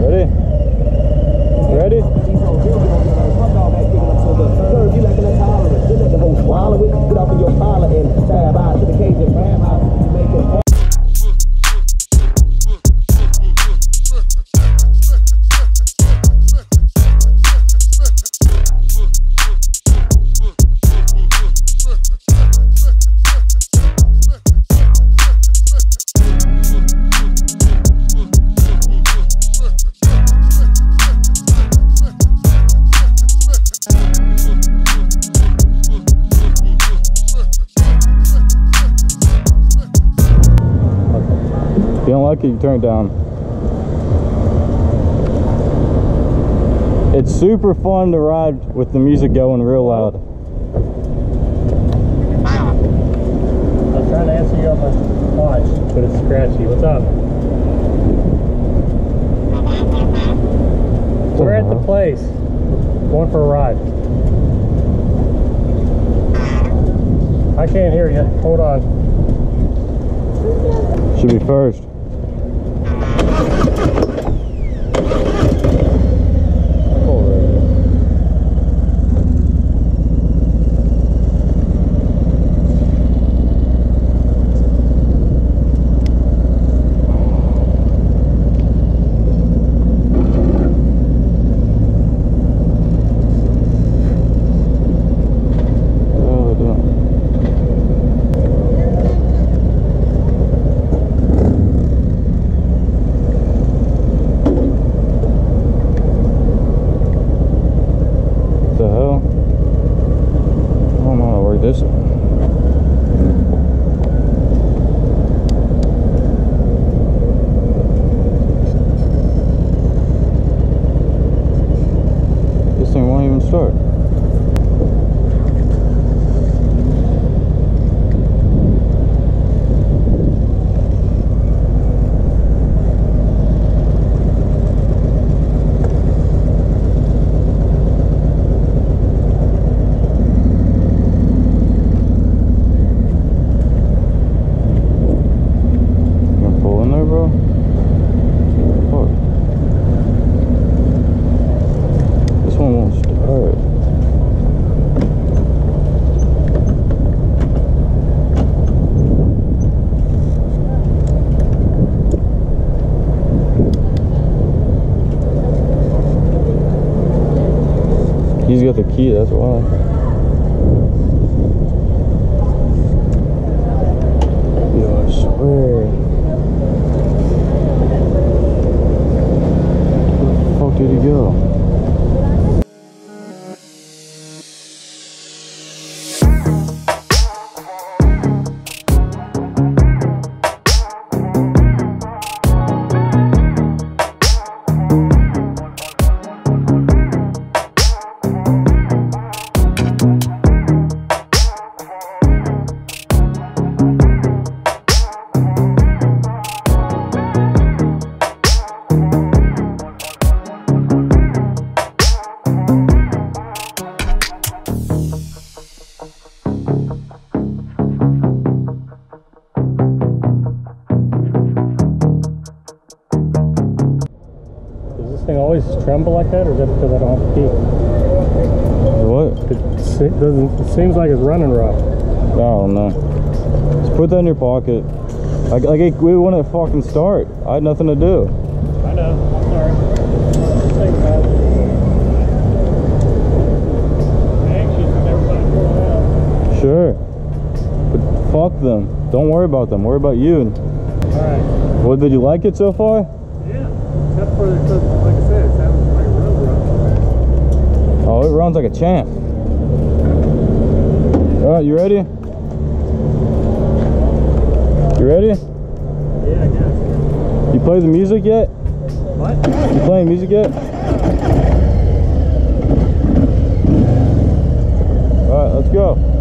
Ready? You don't like it, you turn it down. It's super fun to ride with the music going real loud. I'm trying to answer you on my watch, but it's scratchy. What's up? We're at the uh-huh. place. Going for a ride. I can't hear you. Hold on. Should be first. He's got the key, that's why. Always tremble like that, or is that because I don't have a key? What? It, se- doesn't, it seems like it's running rough. I don't know. Just put that in your pocket. Like, like it, we want to fucking start. I had nothing to do. I know. I'm sorry. Just think about it. I'm anxious with everybody pulling out. Sure. But fuck them. Don't worry about them. Worry about you. All right. What did you like it so far? Yeah. Except for, the- like I said, it sounds like real rough. Oh, it runs like a champ. All right, you ready? You ready? Yeah, I guess. You play the music yet? What? You playing music yet? All right, let's go.